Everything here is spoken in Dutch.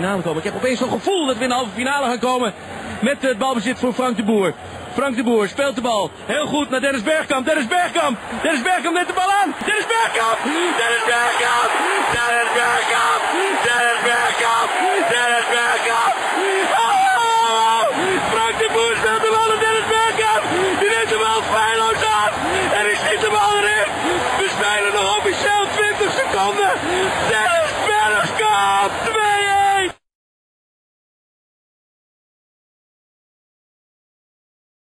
finale komen. Ik heb opeens zo'n gevoel dat we in de halve finale gaan komen. Met eh, het balbezit voor Frank de Boer. Frank de Boer speelt de bal. Heel goed naar Dennis Bergkamp. Dennis Bergkamp. Dennis Bergkamp neemt de bal aan. Dennis Bergkamp. Dennis Bergkamp. Dennis Bergkamp. Dennis Bergkamp. Dennis Bergkamp. Ah! Frank de Boer speelt de bal naar Dennis Bergkamp. Die neemt de bal feilloos aan. En is schiet de bal erin. We spelen nog officieel 20 seconden.